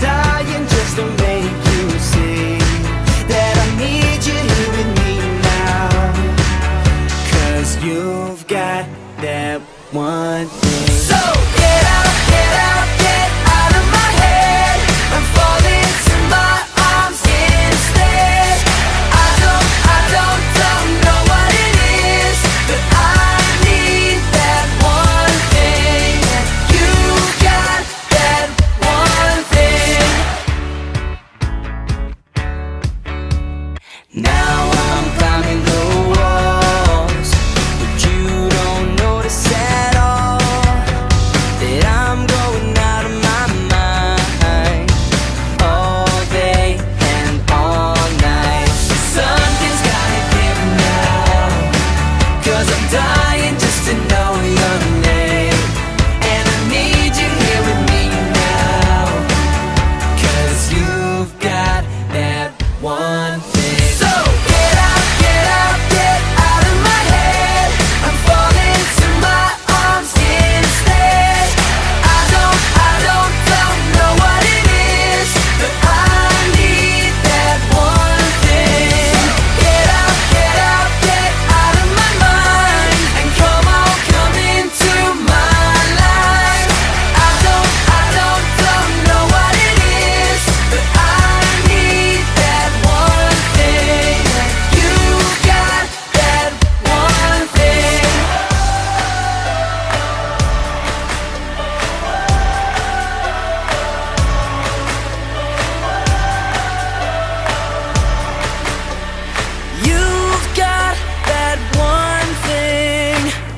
dying just to make you see That I need you here with me now. Cause you've got that one Now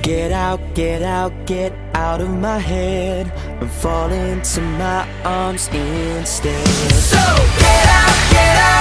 Get out, get out, get out of my head And fall into my arms instead. So get out, get out.